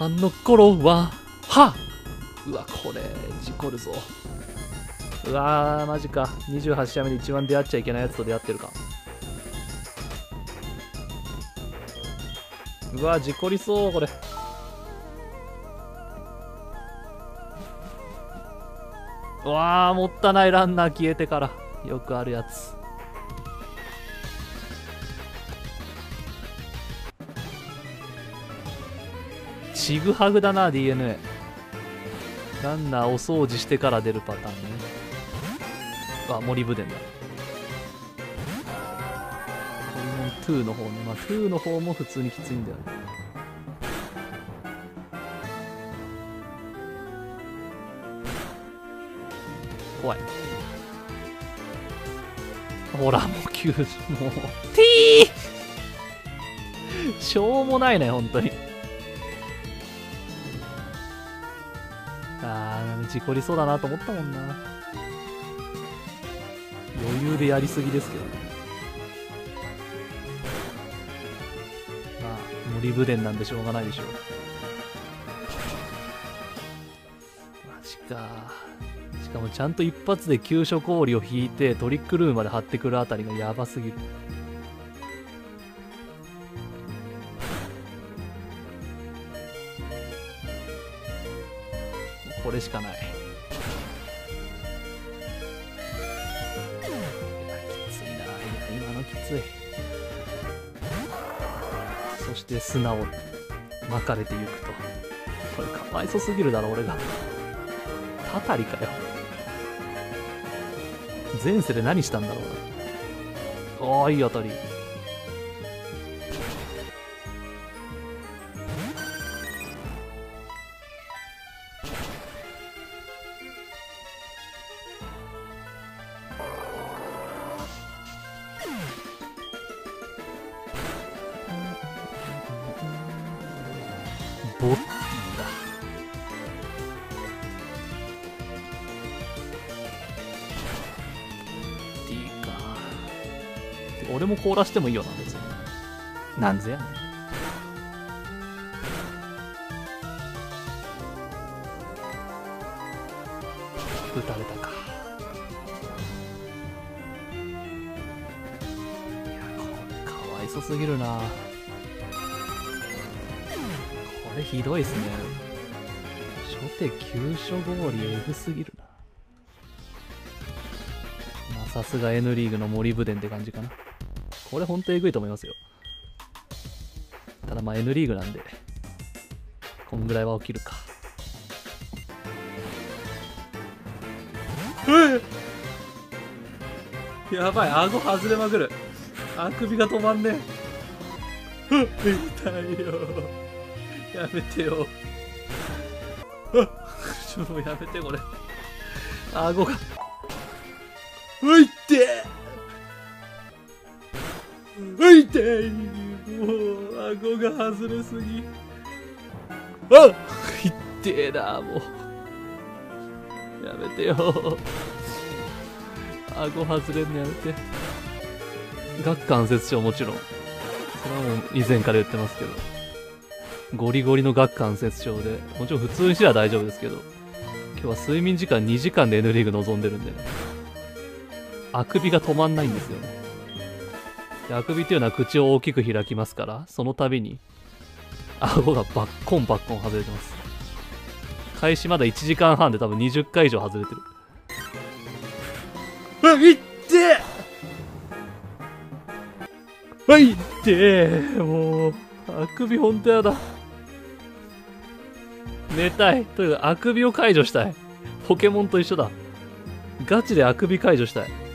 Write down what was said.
あの頃ははうわこれ事故るぞ。うわーマジか。28試合目で一番出会っちゃいけないやつと出会ってるか。うわ事故りそうこれ。うわーもったいないランナー消えてから。よくあるやつ。ちぐはぐだな DNA ランナーお掃除してから出るパターンね。あ森ブデンだ。ポリモン2の方ね。まあ2の方も普通にきついんだよね。怖い。ほらもう9もう。ティー！しょうもないね本当に事故りそうだなと思ったもんな。余裕でやりすぎですけどね。まあ森ブデンなんでしょうがないでしょう。マジか。しかもちゃんと一発で急所氷を引いてトリックルームまで張ってくるあたりがやばすぎる。これしかない。きついな。今のきつい。そして砂を巻かれていくと。これかわいそすぎるだろ俺が。たたりかよ。前世で何したんだろうな。ああいい当たり。ボッティだティーか俺も凍らしてもいいよな別になんぜやねん。撃たれたかいやこれかわいそすぎるなれひどいっすね。初手急所氷エグすぎるな。まあさすが N リーグの森ブデンって感じかな。これほんとエグいと思いますよ。ただまあ N リーグなんでこんぐらいは起きるか。やばい顎外れまくる。あくびが止まんねえ。痛いよ。やめてよ。ちょっとやめてこれ。顎が。ういって。ういて。もう顎が外れすぎ。あっ。いってえなもう。やめてよ。顎外れんのやめて。顎関節症もちろん。それはもう以前から言ってますけど。ゴリゴリの顎関節症でもちろん普通にしては大丈夫ですけど今日は睡眠時間2時間で N リーグ望んでるんであくびが止まんないんですよね。あくびっていうのは口を大きく開きますからその度に顎がバッコンバッコン外れてます。開始まだ1時間半で多分20回以上外れてる。あい！ってあい！ってもうあくびほんとやだ。寝たいとにかくあくびを解除したい。ポケモンと一緒だ。ガチであくび解除したい。